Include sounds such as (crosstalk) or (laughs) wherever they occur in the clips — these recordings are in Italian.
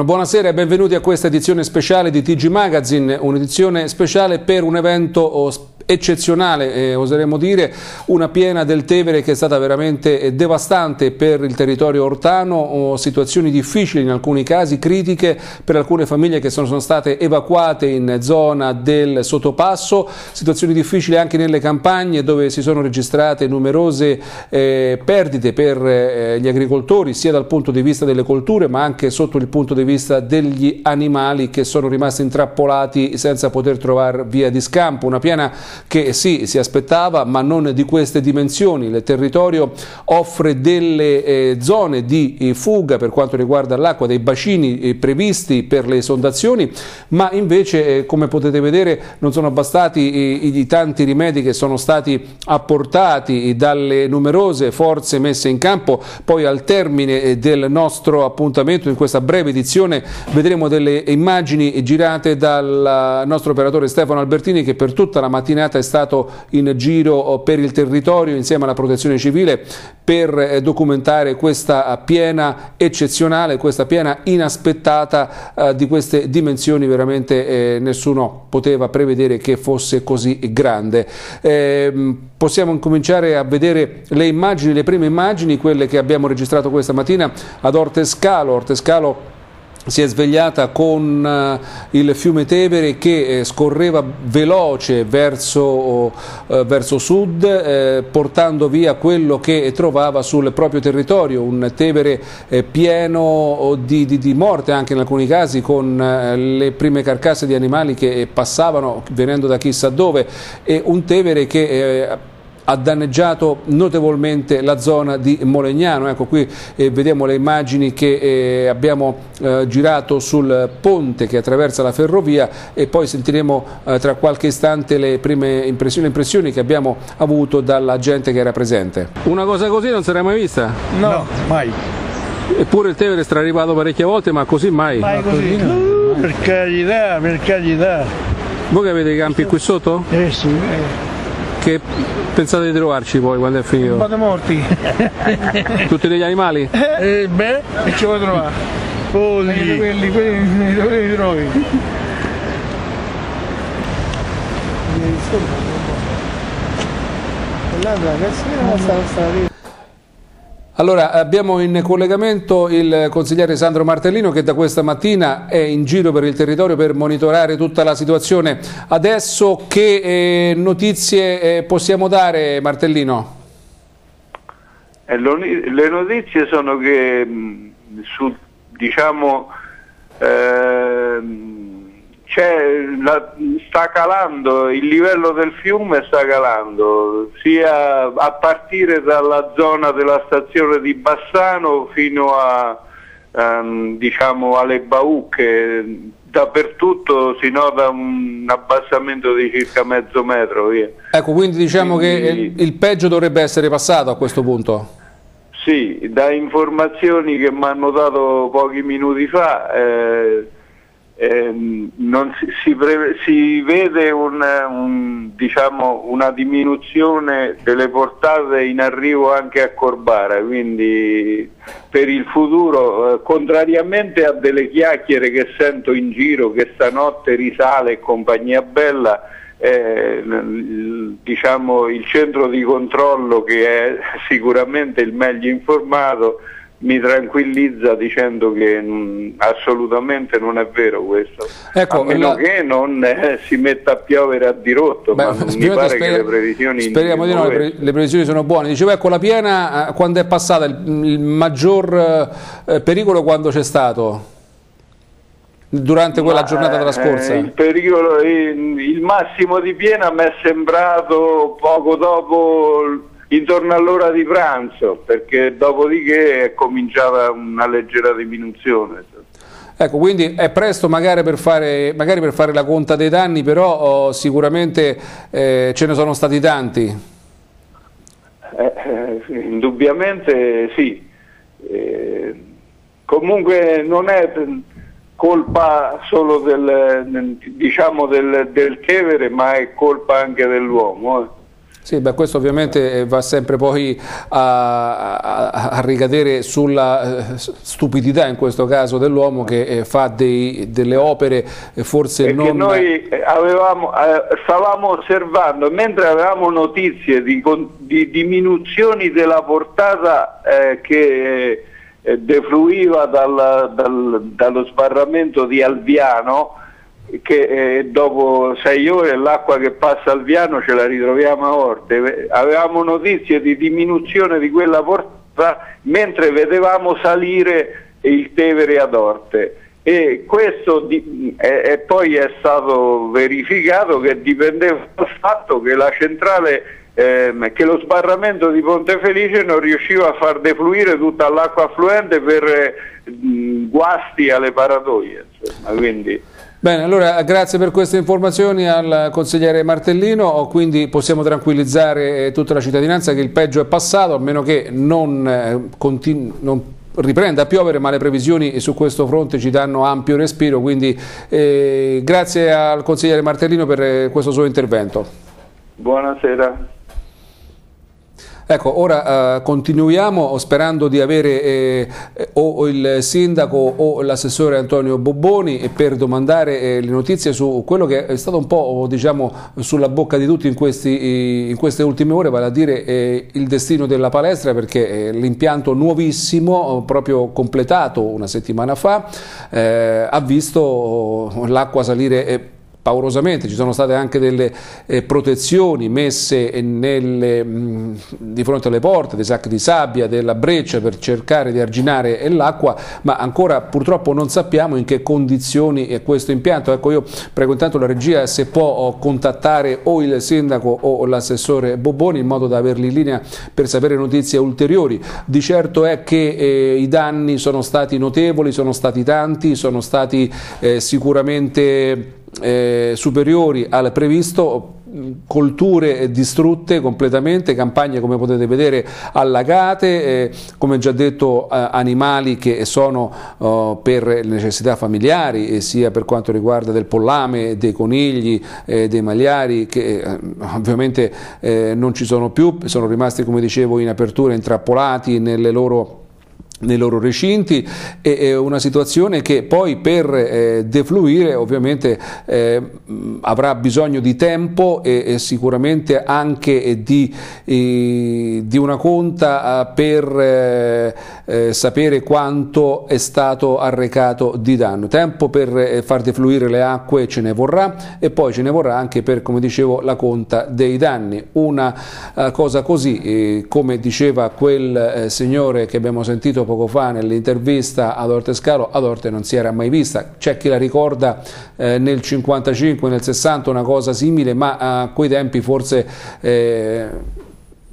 Una buonasera e benvenuti a questa edizione speciale di TG Magazine, un'edizione speciale per un evento eccezionale, eh, oseremmo dire, una piena del Tevere che è stata veramente eh, devastante per il territorio ortano, situazioni difficili in alcuni casi, critiche per alcune famiglie che sono, sono state evacuate in zona del sottopasso, situazioni difficili anche nelle campagne dove si sono registrate numerose eh, perdite per eh, gli agricoltori sia dal punto di vista delle colture ma anche sotto il punto di vista degli animali che sono rimasti intrappolati senza poter trovare via di scampo, una piena che sì, si aspettava, ma non di queste dimensioni. Il territorio offre delle eh, zone di eh, fuga per quanto riguarda l'acqua, dei bacini eh, previsti per le esondazioni, ma invece, eh, come potete vedere, non sono bastati eh, i tanti rimedi che sono stati apportati dalle numerose forze messe in campo. Poi al termine del nostro appuntamento, in questa breve edizione, vedremo delle immagini girate dal nostro operatore Stefano Albertini che per tutta la mattinata è stato in giro oh, per il territorio insieme alla protezione civile per eh, documentare questa piena eccezionale, questa piena inaspettata eh, di queste dimensioni veramente eh, nessuno poteva prevedere che fosse così grande. Eh, possiamo cominciare a vedere le immagini, le prime immagini, quelle che abbiamo registrato questa mattina ad Ortescalo. Ortescalo si è svegliata con uh, il fiume Tevere che eh, scorreva veloce verso, uh, verso sud eh, portando via quello che trovava sul proprio territorio, un Tevere eh, pieno di, di, di, morte anche in alcuni casi con le prime carcasse di animali che passavano venendo da chissà dove e un Tevere che ha danneggiato notevolmente la zona di Molegnano. Ecco qui eh, vediamo le immagini che eh, abbiamo eh, girato sul ponte che attraversa la ferrovia e poi sentiremo eh, tra qualche istante le prime impressioni, impressioni, che abbiamo avuto dalla gente che era presente. Una cosa così non si era mai vista? No, no mai. Eppure il Tevere è arrivato parecchie volte ma così mai? Mai così. No. Per carità, per carità. Voi che avete i campi qui sotto? Eh sì. Che pensate di trovarci poi quando è finito? Un po' di morti. (laughs) Tutti degli animali? Eh, beh, e ci vuoi trovare? Polli. Quelli, quelli, quelli, li trovi. L'altra ragazzi non sta stare allora, abbiamo in collegamento il consigliere Sandro Martellino che da questa mattina è in giro per il territorio per monitorare tutta la situazione. Adesso che eh, notizie eh, possiamo dare Martellino? Eh, le notizie sono che su, diciamo, ehm, la, sta calando, il livello del fiume sta calando, sia a partire dalla zona della stazione di Bassano fino a, um, diciamo alle Baucche, dappertutto si nota un abbassamento di circa mezzo metro. Via. Ecco, quindi diciamo quindi, che il, peggio dovrebbe essere passato a questo punto? Sì, da informazioni che mi hanno dato pochi minuti fa, eh, Ehm, si, si, si, vede un, un, diciamo, una diminuzione delle portate in arrivo anche a Corbara, quindi per il futuro, eh, contrariamente a delle chiacchiere che sento in giro che stanotte risale e compagnia bella, eh, diciamo, il centro di controllo che è (laughs) sicuramente il meglio informato mi tranquillizza dicendo che mh, assolutamente non è vero questo, ecco, a meno la... che non eh, si metta a piovere a dirotto, Beh, ma mi pare speri... che le previsioni speriamo di no, le, pre... le, previsioni sono buone. Dicevo ecco la piena eh, quando è passata il, il maggior eh, pericolo quando c'è stato? Durante quella ma, giornata della scorsa? Eh, il, pericolo, il, il massimo di piena mi è sembrato poco dopo intorno all'ora di pranzo, perché dopodiché è cominciata una leggera diminuzione. Ecco, quindi è presto magari per fare, magari per fare la conta dei danni, però oh, sicuramente eh, ce ne sono stati tanti. Eh, eh, indubbiamente sì. Eh, comunque non è colpa solo del, diciamo del, del Tevere, ma è colpa anche dell'uomo. Eh. Sì, beh, questo ovviamente va sempre poi a, a, a ricadere sulla eh, stupidità in questo caso dell'uomo che eh, fa dei, delle opere eh, forse Perché non... noi avevamo, stavamo osservando, mentre avevamo notizie di, di diminuzioni della portata eh, che defluiva dal, dal, dallo sbarramento di Alviano, che eh, dopo sei ore l'acqua che passa al piano ce la ritroviamo a Orte. Avevamo notizie di diminuzione di quella portata mentre vedevamo salire il Tevere ad Orte. E questo di, e, e poi è stato verificato che dipendeva dal fatto che la centrale ehm, che lo sbarramento di Ponte Felice non riusciva a far defluire tutta l'acqua affluente per eh, guasti alle paratoie. Insomma, quindi, Bene, allora grazie per queste informazioni al consigliere Martellino, quindi possiamo tranquillizzare eh, tutta la cittadinanza che il peggio è passato, a meno che non, eh, non riprenda a piovere, ma le previsioni su questo fronte ci danno ampio respiro, quindi eh, grazie al consigliere Martellino per eh, questo suo intervento. Buonasera. Ecco, ora uh, continuiamo sperando di avere eh, o il sindaco o l'assessore Antonio Bobboni per domandare eh, le notizie su quello che è stato un po' diciamo, sulla bocca di tutti in, questi, in, queste ultime ore, vale a dire eh, il destino della palestra perché l'impianto nuovissimo, proprio completato una settimana fa, eh, ha visto l'acqua salire paurosamente, ci sono state anche delle eh, protezioni messe nelle, mh, di fronte alle porte, dei sacchi di sabbia, della breccia per cercare di arginare l'acqua, ma ancora purtroppo non sappiamo in che condizioni è questo impianto. Ecco, io prego intanto la regia se può contattare o il sindaco o l'assessore Boboni in modo da averli in linea per sapere notizie ulteriori. Di certo è che eh, i danni sono stati notevoli, sono stati tanti, sono stati eh, sicuramente eh, superiori al previsto colture distrutte completamente, campagne come potete vedere allagate, eh, come già detto eh, animali che sono oh, per le necessità familiari eh, sia per quanto riguarda del pollame, dei conigli, eh, dei magliari che eh, ovviamente eh, non ci sono più, sono rimasti come dicevo in apertura intrappolati nelle loro nei loro recinti e una situazione che poi per eh, defluire ovviamente eh, avrà bisogno di tempo e, sicuramente anche di, eh, una conta per eh, eh, sapere quanto è stato arrecato di danno. Tempo per far defluire le acque ce ne vorrà e poi ce ne vorrà anche per, come dicevo, la conta dei danni. Una cosa così, come diceva quel signore che abbiamo sentito poco fa nell'intervista ad Orte Scalo, ad Orte non si era mai vista, c'è chi la ricorda eh, nel 55, nel 60 una cosa simile, ma a quei tempi forse eh,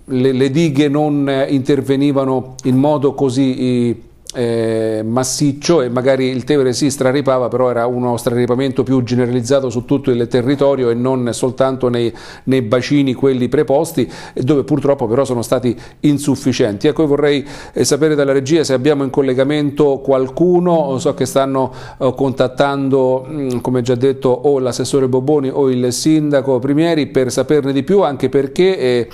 le, le, dighe non intervenivano in modo così eh, massiccio e magari il Tevere si straripava, però era uno straripamento più generalizzato su tutto il territorio e non soltanto nei, nei bacini quelli preposti, dove purtroppo però sono stati insufficienti. Ecco, io vorrei eh, sapere dalla regia se abbiamo in collegamento qualcuno, so che stanno eh, contattando, mm, come già detto, o l'assessore Boboni o il sindaco Primieri per saperne di più, anche perché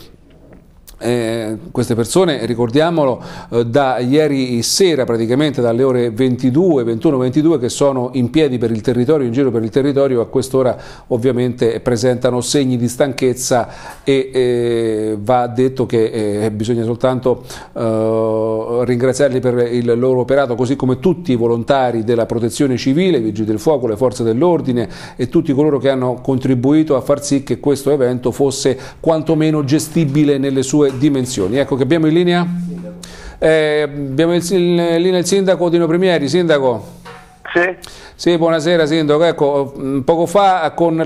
eh, queste persone, ricordiamolo, eh, da ieri sera praticamente dalle ore 22, 21, 22 che sono in piedi per il territorio, in giro per il territorio, a quest'ora ovviamente presentano segni di stanchezza e eh, va detto che eh, bisogna soltanto eh, ringraziarli per il loro operato, così come tutti i volontari della protezione civile, i vigili del fuoco, le forze dell'ordine e tutti coloro che hanno contribuito a far sì che questo evento fosse quantomeno gestibile nelle sue dimensioni. Ecco che abbiamo in linea, eh, abbiamo in linea il sindaco Dino Primieri. Sindaco? Sì. Sì, buonasera Sindaco. Ecco, mm, poco fa con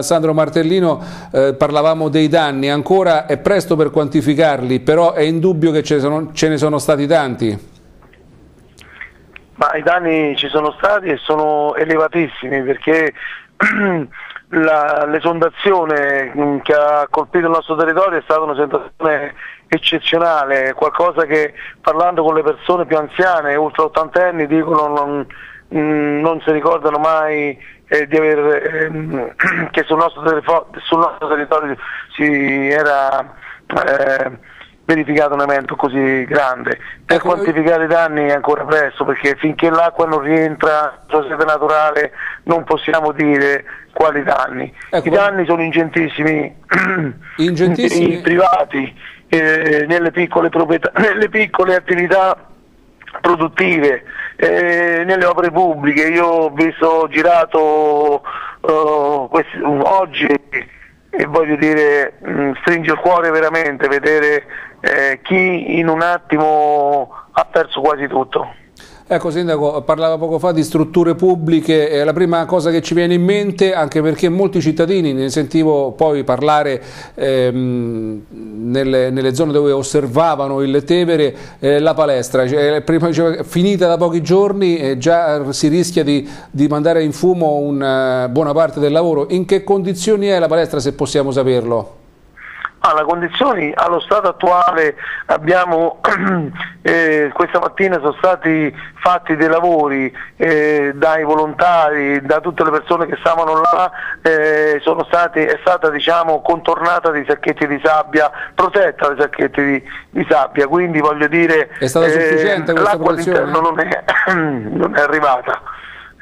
Sandro Martellino eh, parlavamo dei danni, ancora è presto per quantificarli, però è indubbio che ce ne sono, ce ne sono stati tanti. Ma i danni ci sono stati e sono elevatissimi perché (clears throat) l'esondazione mm, che ha colpito il nostro territorio è stata una sensazione eccezionale, qualcosa che parlando con le persone più anziane, ultra ottantenni, dicono non, mm, non si ricordano mai eh, di aver, ehm, (clears throat) che sul nostro, sul nostro, territorio si era eh, verificato un evento così grande. Per ecco, quantificare i danni è ancora presto perché finché l'acqua non rientra nella sede naturale non possiamo dire quali danni. Ecco, I danni sono ingentissimi, (clears throat) ingentissimi. privati, eh, nelle, piccole (clears throat) nelle piccole attività produttive, eh, nelle opere pubbliche. Io ho visto, ho girato uh, questi, oggi e voglio dire, mh, mm, stringe il cuore veramente vedere eh, chi in un attimo ha perso quasi tutto. Ecco Sindaco, parlava poco fa di strutture pubbliche, eh, la prima cosa che ci viene in mente, anche perché molti cittadini, ne sentivo poi parlare ehm, nelle, nelle, zone dove osservavano il Tevere, eh, la palestra, cioè, prima, cioè, finita da pochi giorni eh, già si rischia di, di mandare in fumo una buona parte del lavoro, in che condizioni è la palestra se possiamo saperlo? Ah, le condizioni allo stato attuale abbiamo, (clears throat) eh, questa mattina sono stati fatti dei lavori eh, dai volontari, da tutte le persone che stavano là, eh, stati, è stata diciamo, contornata di sacchetti di sabbia, protetta dai sacchetti di, di sabbia, quindi voglio dire eh, l'acqua all'interno non, (clears throat) non è arrivata.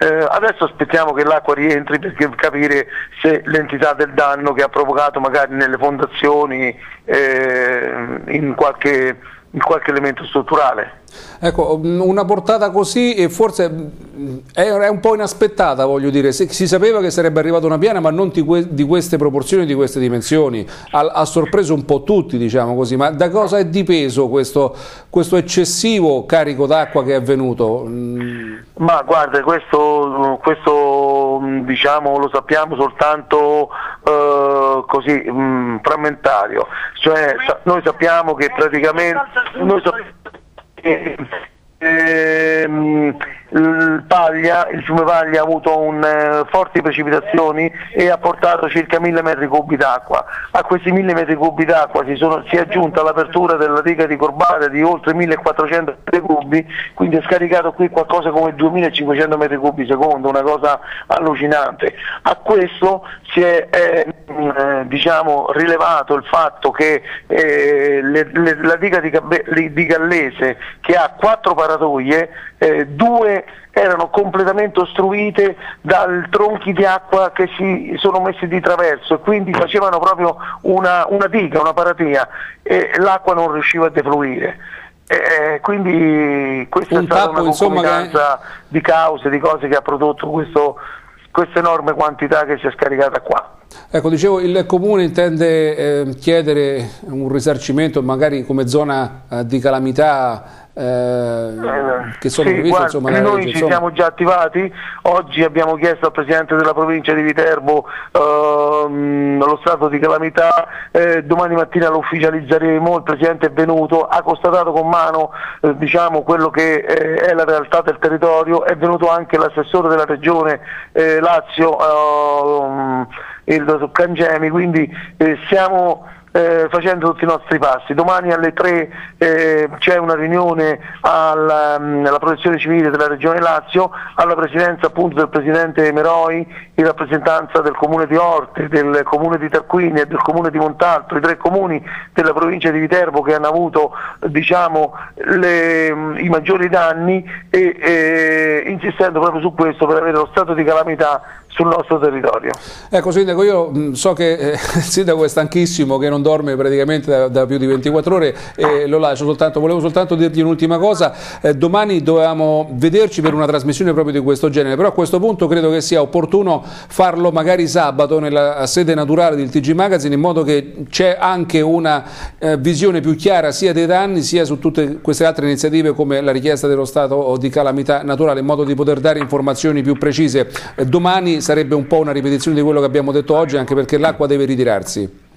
Eh, adesso aspettiamo che l'acqua rientri per capire se l'entità del danno che ha provocato magari nelle fondazioni eh, in, qualche, in qualche elemento strutturale. Ecco, una portata così e forse mm, è un po' inaspettata, voglio dire, si sapeva che sarebbe arrivata una piana ma non di queste proporzioni, di queste dimensioni, ha, sorpreso un po' tutti, diciamo così, ma da cosa è dipeso questo, questo eccessivo carico d'acqua che è avvenuto? Mm. Ma guarda, questo, questo diciamo, lo sappiamo soltanto eh, così mh, frammentario, cioè sa noi sappiamo che praticamente... Noi sappiamo ehm, il, Paglia, il fiume Paglia ha avuto un, eh, forti precipitazioni e ha portato circa 1000 metri cubi d'acqua. A questi 1000 metri cubi d'acqua si, si, è aggiunta l'apertura della diga di Corbata di oltre 1400 metri cubi, quindi è scaricato qui qualcosa come 2500 metri cubi secondo, una cosa allucinante. A questo si è eh, eh, diciamo, rilevato il fatto che eh, le, le, la diga di, di, Gallese, che ha quattro paratoie, eh, due erano completamente ostruite dal tronchi di acqua che si sono messi di traverso e quindi facevano proprio una, una diga, una paratia e l'acqua non riusciva a defluire. Eh, quindi questa un è stata tappo, una concomitanza che... di cause, di cose che ha prodotto questo, questa enorme quantità che si è scaricata qua. Ecco, dicevo, il Comune intende eh, chiedere un risarcimento magari come zona eh, di calamità eh, che sono sì, previste insomma, noi legge, ci siamo già attivati. Oggi abbiamo chiesto al Presidente della provincia di Viterbo ehm, lo stato di calamità eh, domani mattina lo ufficializzeremo il Presidente è venuto ha constatato con mano eh, diciamo, quello che eh, è la realtà del territorio è venuto anche l'assessore della regione eh, Lazio ehm, il dottor Cangemi quindi eh, siamo eh, facendo tutti i nostri passi. Domani alle 3 eh, c'è una riunione alla, um, alla, protezione civile della Regione Lazio, alla presidenza appunto del Presidente Meroi, in rappresentanza del Comune di Orte, del Comune di Tarquini e del Comune di Montalto, i tre comuni della provincia di Viterbo che hanno avuto diciamo, le, um, i maggiori danni e eh, insistendo proprio su questo per avere lo stato di calamità sul nostro territorio. Ecco Sindaco, io mh, so che eh, (laughs) il Sindaco è stanchissimo, che non dorme praticamente da, da più di 24 ore e lo lascio soltanto, volevo soltanto dirgli un'ultima cosa, eh, domani dovevamo vederci per una trasmissione proprio di questo genere, però a questo punto credo che sia opportuno farlo magari sabato nella sede naturale del TG Magazine in modo che c'è anche una eh, visione più chiara sia dei danni sia su tutte queste altre iniziative come la richiesta dello Stato di calamità naturale in modo di poter dare informazioni più precise. Eh, domani sarebbe un po' una ripetizione di quello che abbiamo detto oggi, anche perché l'acqua deve ritirarsi.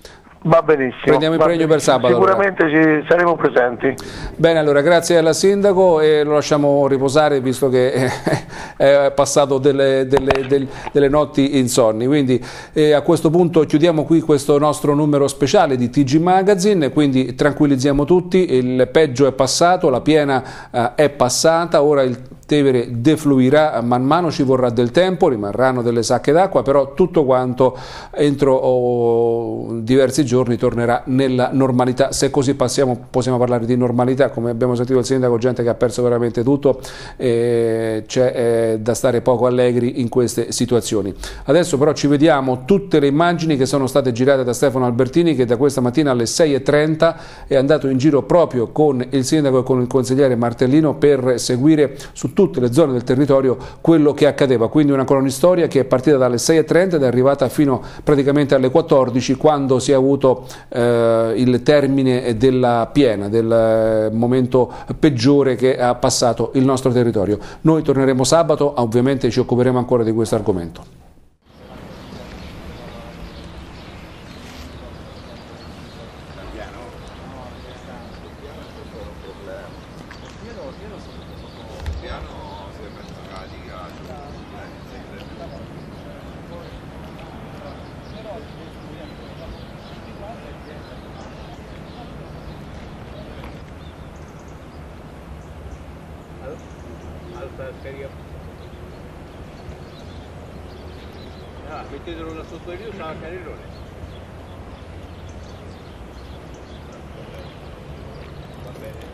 Va benissimo. Prendiamo il premio per sabato. Sicuramente allora. ci saremo presenti. Bene, allora grazie alla Sindaco e lo lasciamo riposare visto che (laughs) è passato delle, delle, delle, delle notti insonni. Quindi eh, a questo punto chiudiamo qui questo nostro numero speciale di TG Magazine, quindi tranquillizziamo tutti, il peggio è passato, la piena eh, è passata, ora il Tevere defluirà man mano, ci vorrà del tempo, rimarranno delle sacche d'acqua, però tutto quanto entro oh, diversi giorni tornerà nella normalità. Se così passiamo, possiamo parlare di normalità, come abbiamo sentito il sindaco, gente che ha perso veramente tutto, eh, c'è eh, da stare poco allegri in queste situazioni. Adesso però ci vediamo tutte le immagini che sono state girate da Stefano Albertini che da questa mattina alle 6.30 è andato in giro proprio con il sindaco e con il consigliere Martellino per seguire su tutte le zone del territorio quello che accadeva. Quindi una cronistoria che è partita dalle 6.30 ed è arrivata fino praticamente alle 14 quando si è avuto eh, il termine della piena, del eh, momento peggiore che ha passato il nostro territorio. Noi torneremo sabato, ovviamente ci occuperemo ancora di questo argomento. Ah, mettetelo là sotto il rio, c'ha il carrellone. Va bene.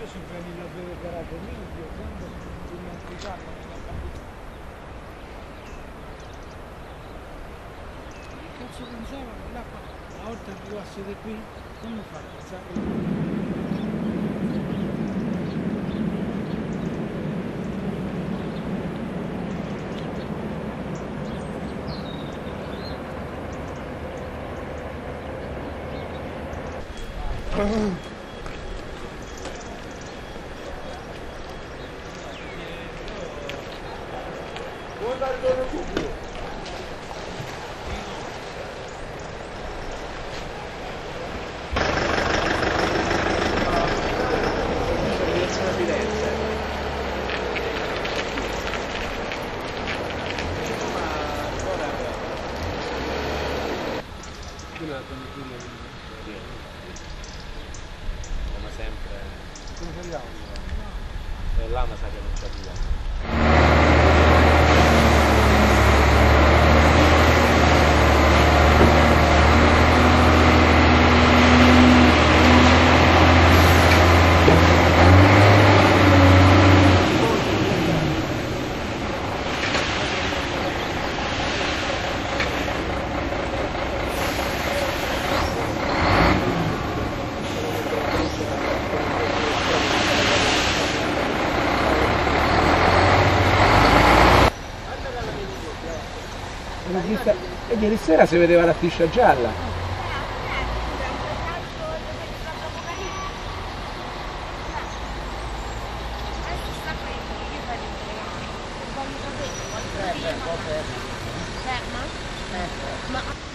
Io sono venuto a vedere il garaggio video, quando dimenticato nella partita. Che cazzo pensavano là qua? Una volta che a sedere ieri sera si vedeva la striscia gialla. Ferma? Ma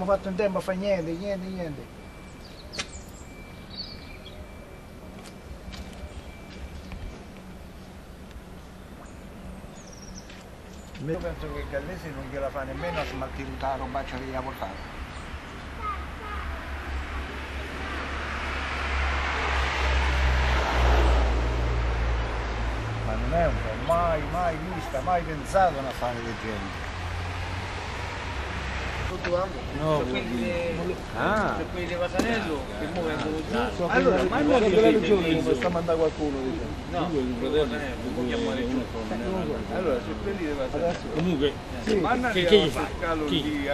Abbiamo fatto in tempo a fare niente, niente, niente. Io penso che Gallesi non gliela fa nemmeno a smaltire tutta la robaccia che gli ha portato. Ma non è un po' mai, mai vista, mai pensato a una fame del genere. No, ah. per quelli di Vasanello che ora vengono giù. Allora, ma non è della regione come sta mandando qualcuno diciamo. No, fratello giù. Allora, se quelli di Vasanello. Comunque, che, che gli fa? Chi?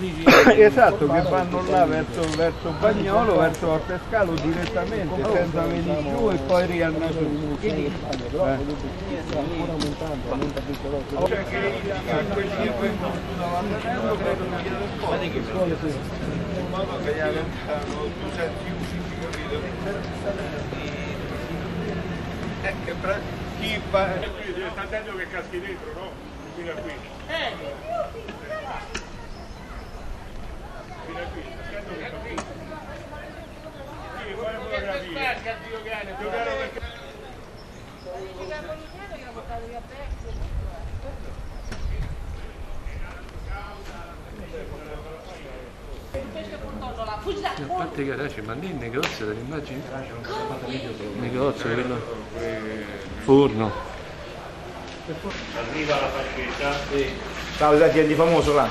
Cornice. (coughs) esatto, che vanno là verso, verso Bagnolo, verso Ortescalo direttamente, senza venire giù e poi riandare su. Cioè che quelli che vengono che sì. Gli allontanano, capito? Eh, che chi. Qui deve stare attento che caschi dentro, no? Fino a qui. Fino a qui, attento che caschi. Sì, fare fotografie. Giocare perché... A parte che Raci, ma lì il negozio delle immagini? Il negozio, quello. Forno. Arriva la fascetta. Ciao, da chi è di famoso là?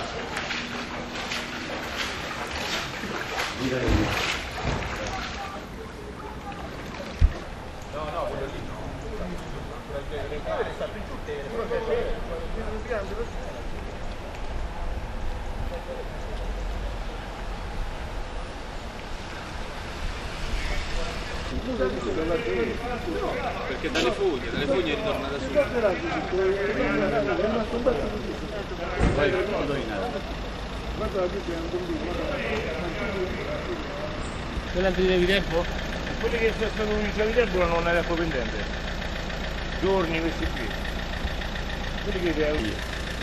Perché dalle fogne, dalle fogne ritorna da su. Quella di devi tempo? Quelli che sono stati iniziati tempo non è tempo pendente. Giorni questi qui. Quelli che devi...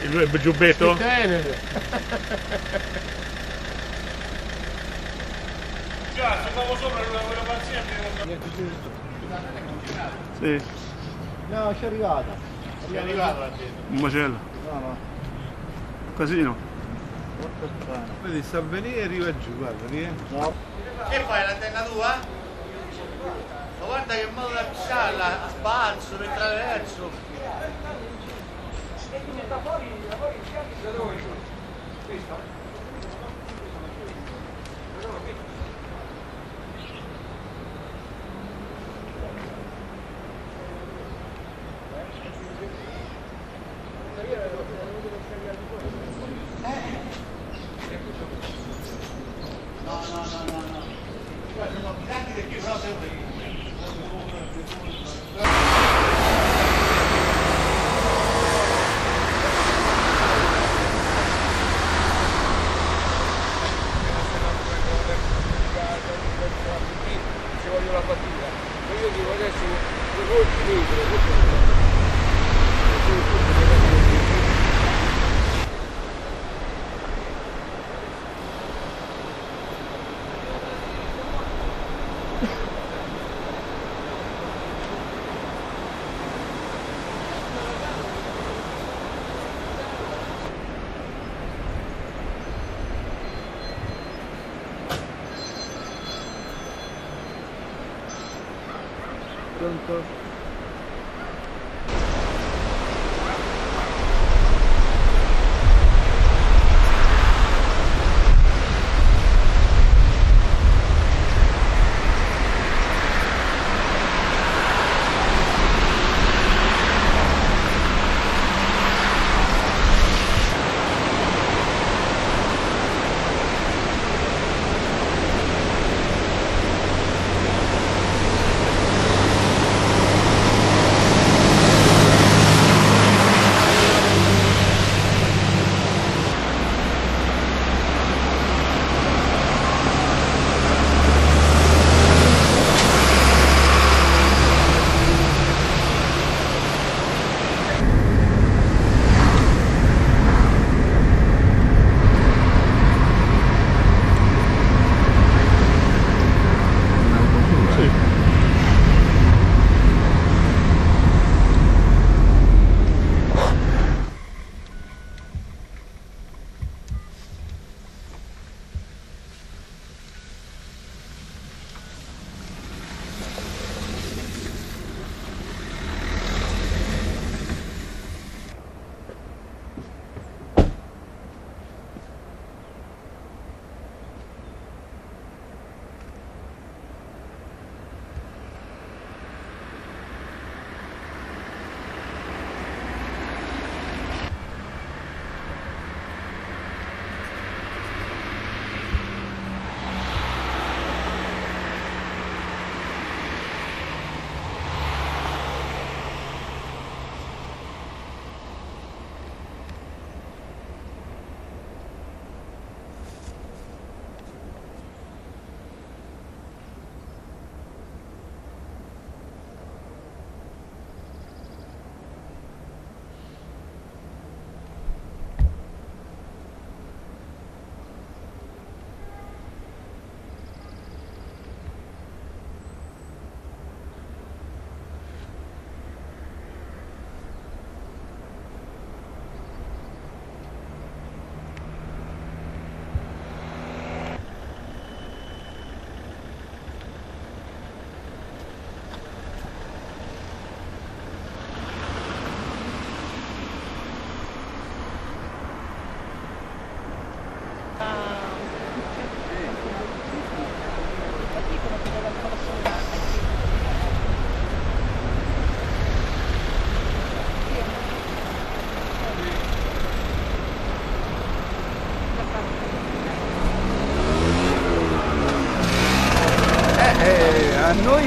Il giubbetto? Già, se stavo sopra quella paziente Sì. No, ci è arrivata. è arrivato là dentro. Un macello. No, no. Casino. Vedi, sta a venire e arriva giù, guarda, rientra. Che fai l'antenna tua? Ma guarda che modo da pisciarla, a sbalzo, per traverso. Ci Pronto?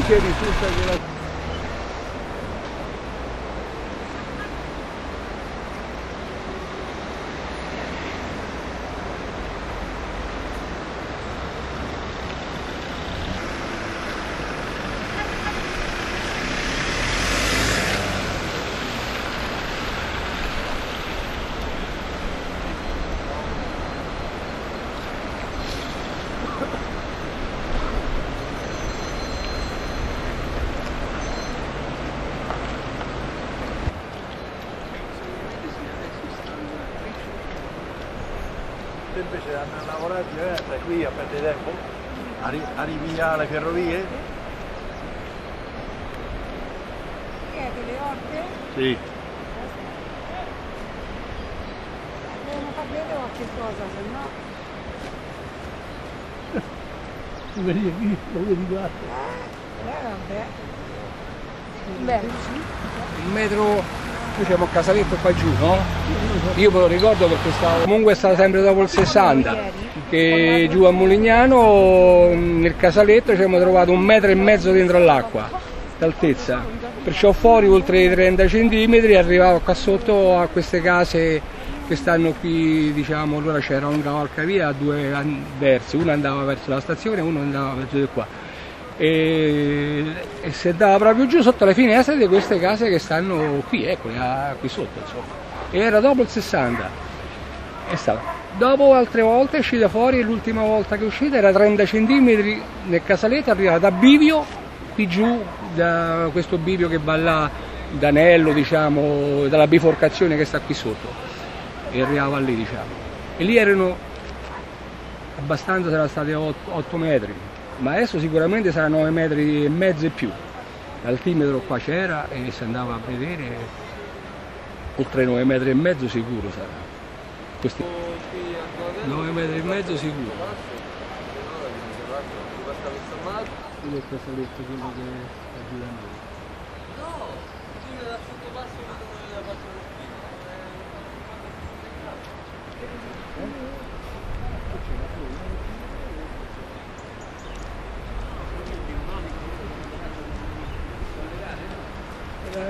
A noi che risulta che la invece hanno lavorato eh, qui a perdere tempo, Arri- arrivi alle ferrovie? Che è delle orte? Sì. Devono far vedere qualche cosa, se no... (laughs) Vedi qui, lo vedi qua. Eh, vabbè. Beh, un metro noi siamo a Casaletto qua giù, no? Io me lo ricordo perché stavo comunque è stato sempre dopo il 60 che giù a Mulignano nel casaletto ci abbiamo trovato un metro e mezzo dentro all'acqua d'altezza. Perciò fuori oltre i 30 cm arrivavo qua sotto a queste case che stanno qui diciamo allora c'era un cavalcavia a due versi. Uno andava verso la stazione e uno andava verso di qua e, e si andava proprio giù sotto le finestre di queste case che stanno qui, eccole, a- qui sotto insomma. Era dopo il 60. È stato. Dopo altre volte è uscita fuori, l'ultima volta che è uscita era 30 cm nel casaletto, arrivava da bivio, qui giù, da questo bivio che va là, d'anello diciamo, dalla biforcazione che sta qui sotto. E arrivava lì diciamo. E lì erano abbastanza, saranno stati 8 metri, ma adesso sicuramente sarà 9 metri e mezzo e più. l'altimetro qua c'era e si andava a vedere oltre 9 metri e mezzo sicuro sarà. Questi 9 metri e mezzo sicuro. Il casaletto, quello che è giù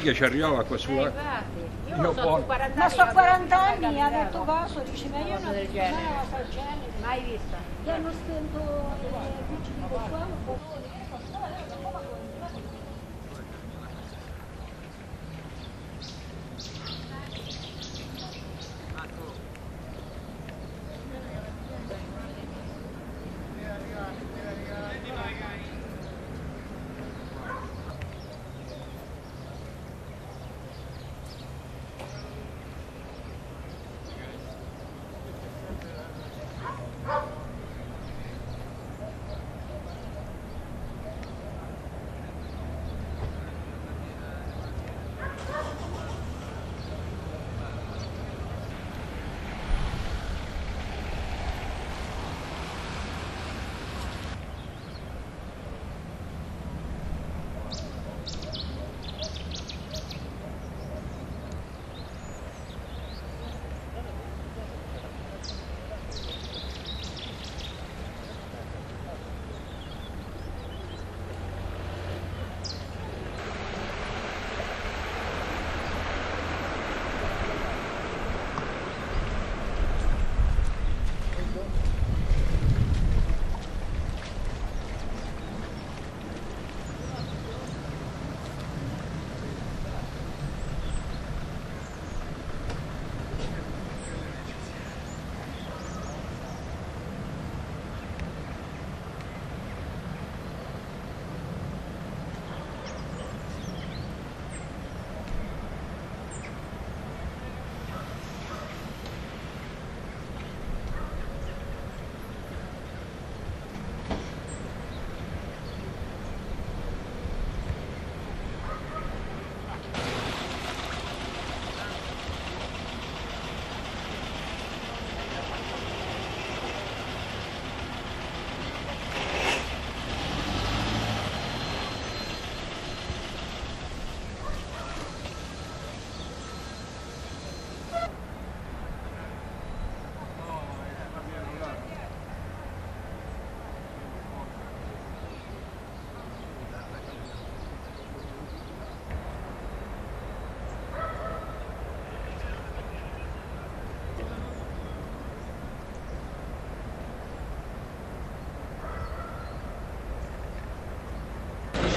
Che ci arrivava qua sulla... Io poi... Ma so 40 anni, ha detto caso, dice ma io non del so genere. una cosa del genere.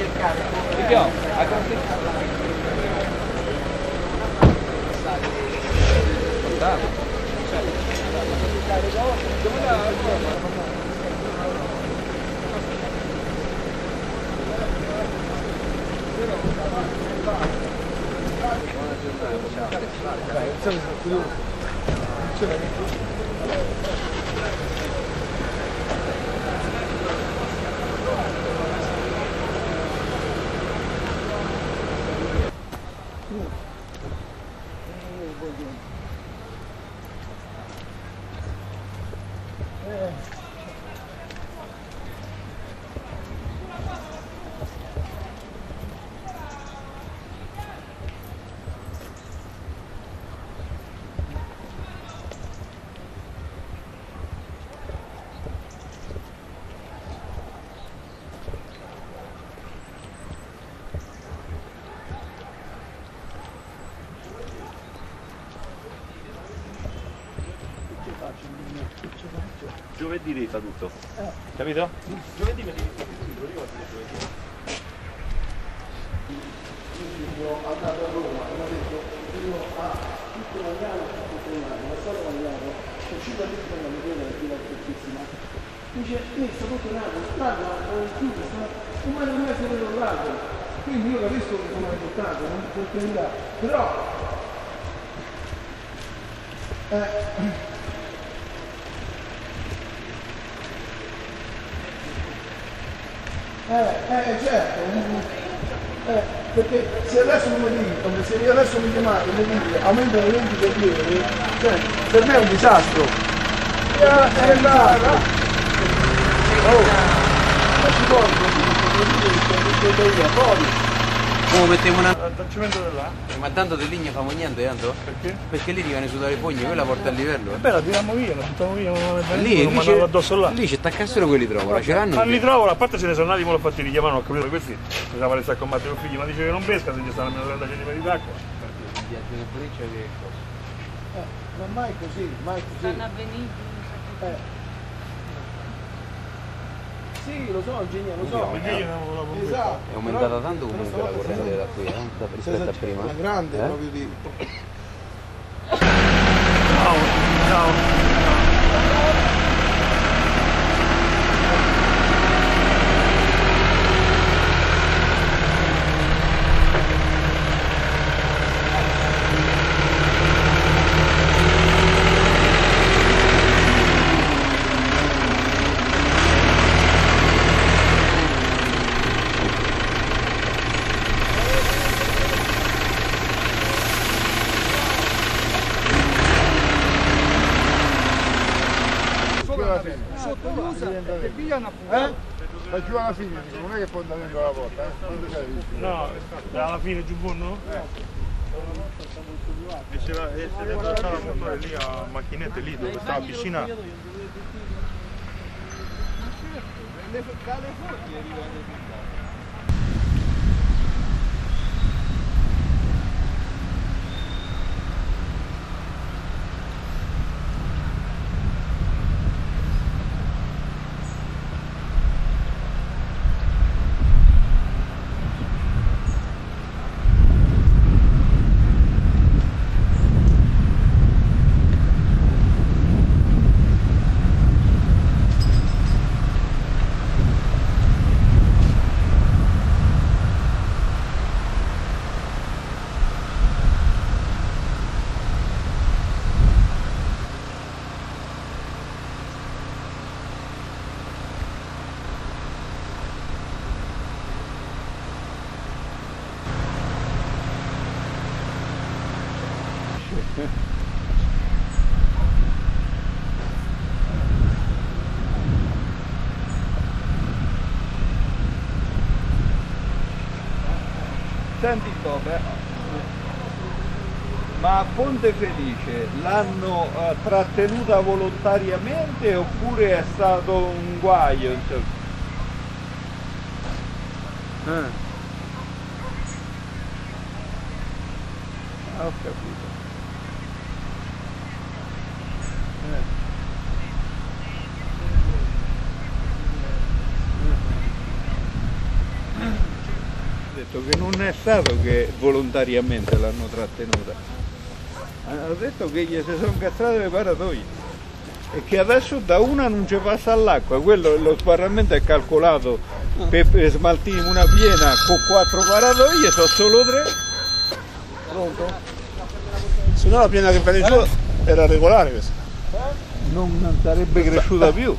Mai vista. Che hanno spento le vigili del fuoco. Vediamo, a Fantastico. Giovedì rita tutto. Capito? Giovedì mi devi tutto, ricordati giovedì. Dice, io sto tutto nato, strada, ho chiuso, un mese e mezzo per lago. Quindi io capisco che sono riportato, non per carità. Però eh, Eh, eh, certo, eh, perché se adesso mi dicono, se io adesso mi chiamate e mi dite aumentano i 20 corrieri, cioè, per me è un disastro. Eh, è là, Oh, ma ci porto, poi. Come mettiamo da là? Ma tanto di legno famo niente, tanto? Perché? Perché lì rimane su dalle fogne, quella porta a livello. Beh, la tiriamo via, la buttiamo via, non la Lì, non lì, c'è- addosso là. lì ci attaccassero quelli trovola, ce l'hanno. Ma li trovo, a parte se ne sono andati, me l'ho fatti richiamare, ho capito questi. Bisogna restare a combattere con figli, ma dice che non pesca se gli stanno almeno 30 cm d'acqua. Eh, ma mai così, mai così. Stanno avvenendo. Eh. Sì, lo so, ingegnere, lo so. Perché io non avevo la pompa. Esatto. È aumentata però- tanto comunque la corrente da qui, eh? da- rispetto a prima. Ma grande Eh? proprio di... Ciao, ciao. Sotto l'usa che pigliano appunto. Ma giù alla fine, non è che può andare dentro la porta, eh? Quando visto? No, alla fine giù buono? E se la, e se deve lasciare il motore lì a macchinette lì dove sta la piscina. Senti Tobe, ma a Ponte Felice l'hanno eh, trattenuta volontariamente oppure è stato un guaio? Eh. Ah, ho capito. Eh. Ha detto che non è stato che volontariamente l'hanno trattenuta. Hanno detto che gli si sono castrate le paratoie. e che adesso da una non ci passa all'acqua, quello lo sbarramento è calcolato per, per smaltire una piena con quattro paratoie, sono solo tre. Pronto? Se no la piena che viene giù era regolare questa. Non sarebbe cresciuta più.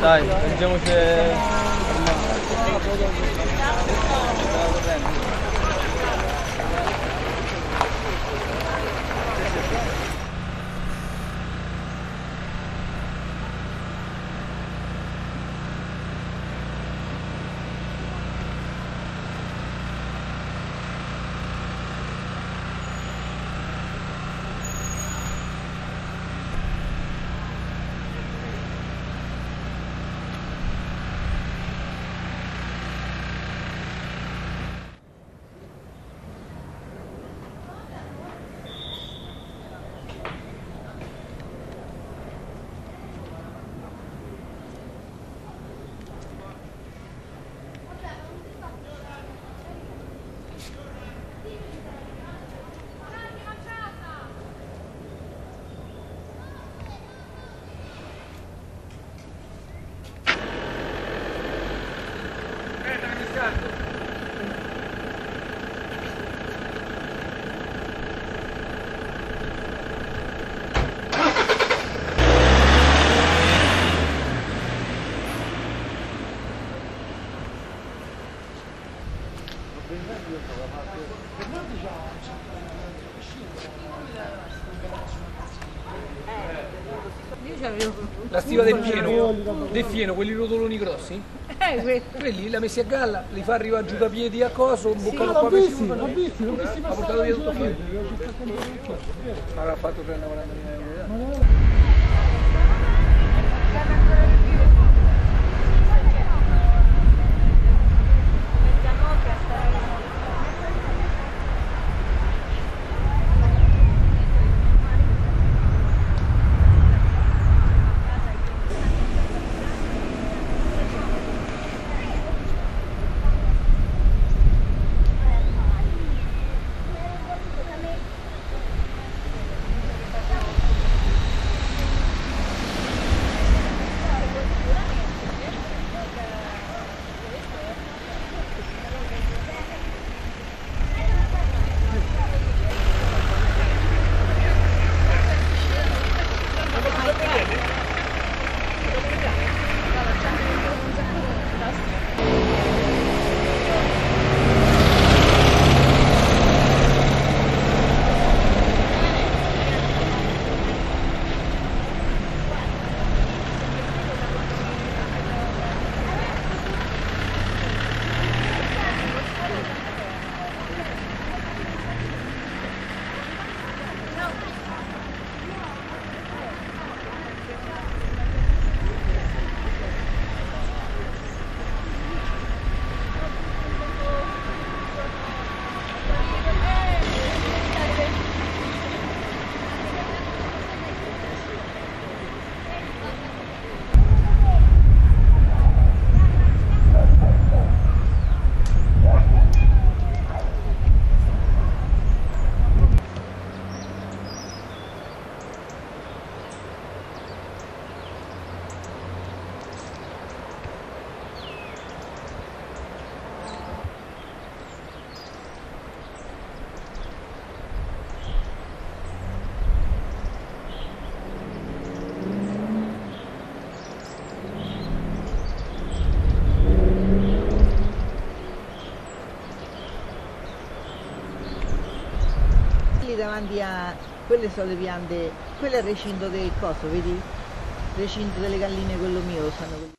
Dai, mangiamoci... La stiva del pieno, del pieno, quelli rotoloni grossi? Eh, que- Quelli l'ha messi a galla, li fa arrivare giù da piedi a coso, bucano l'ho qua per l'ho visti, l'ho visti Ha portato via tutto fuori. Avrà fatto 340 euro. Quella, quelle sono le piante, quello è il recinto del coso, vedi? Il recinto delle galline, quello mio, lo sanno.